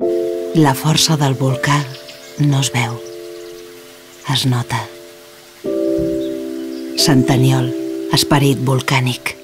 La força del volcà no es veu, es nota. Sant esperit volcànic.